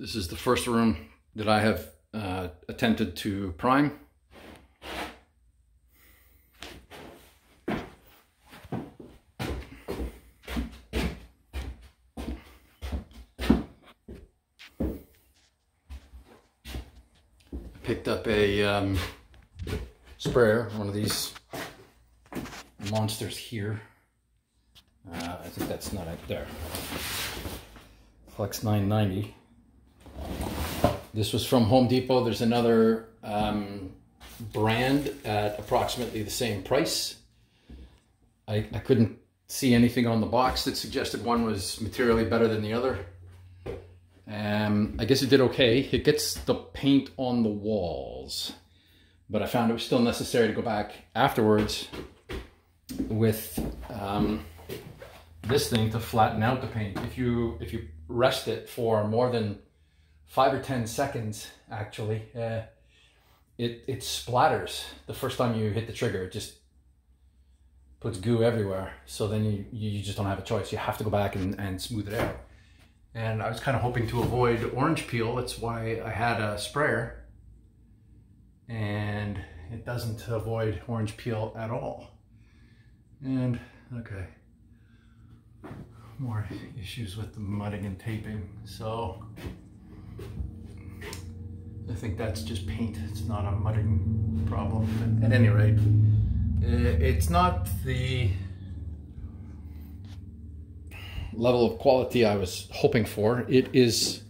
This is the first room that I have uh, attempted to prime. picked up a um, sprayer, one of these monsters here. Uh, I think that's not it there. Flex 990. This was from Home Depot. There's another um, brand at approximately the same price. I, I couldn't see anything on the box that suggested one was materially better than the other. Um, I guess it did okay. It gets the paint on the walls, but I found it was still necessary to go back afterwards with um, this thing to flatten out the paint. If you if you rest it for more than five or ten seconds, actually, uh, it it splatters the first time you hit the trigger. It just puts goo everywhere. So then you you just don't have a choice. You have to go back and, and smooth it out. And I was kind of hoping to avoid orange peel. That's why I had a sprayer. And it doesn't avoid orange peel at all. And, okay. More issues with the mudding and taping. So, think that's just paint. It's not a mudding problem. At any rate, it's not the level of quality I was hoping for. It is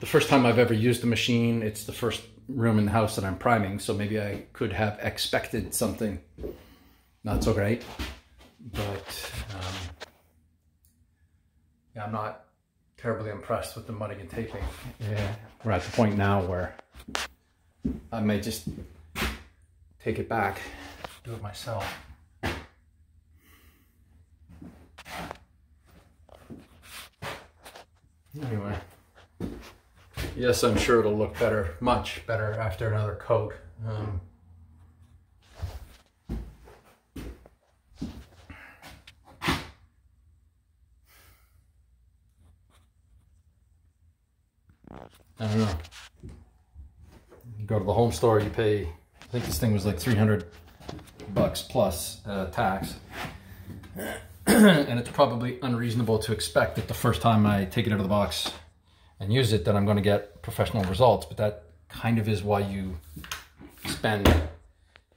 the first time I've ever used the machine. It's the first room in the house that I'm priming, so maybe I could have expected something not so great. But um, yeah, I'm not terribly impressed with the mudding and taping. Yeah. We're at the point now where I may just take it back, do it myself. Anyway, yes, I'm sure it'll look better, much better after another coat. Um, I don't know. You go to the home store, you pay, I think this thing was like 300 bucks plus uh, tax. and it's probably unreasonable to expect that the first time I take it out of the box and use it that I'm going to get professional results, but that kind of is why you spend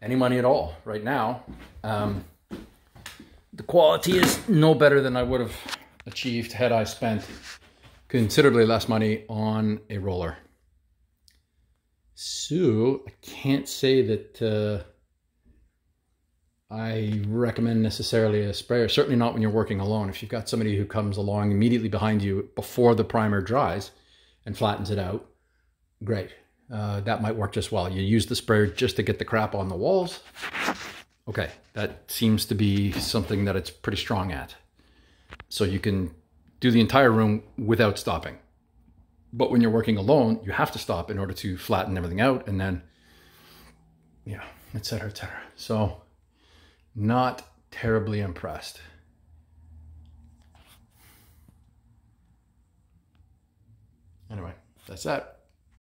any money at all right now. Um, the quality is no better than I would have achieved had I spent considerably less money on a roller. So I can't say that uh, I recommend necessarily a sprayer, certainly not when you're working alone. If you've got somebody who comes along immediately behind you before the primer dries and flattens it out, great. Uh, that might work just well. You use the sprayer just to get the crap on the walls. Okay, that seems to be something that it's pretty strong at. So you can do the entire room without stopping. But when you're working alone, you have to stop in order to flatten everything out and then, yeah, etc., etc. So not terribly impressed. Anyway, that's that.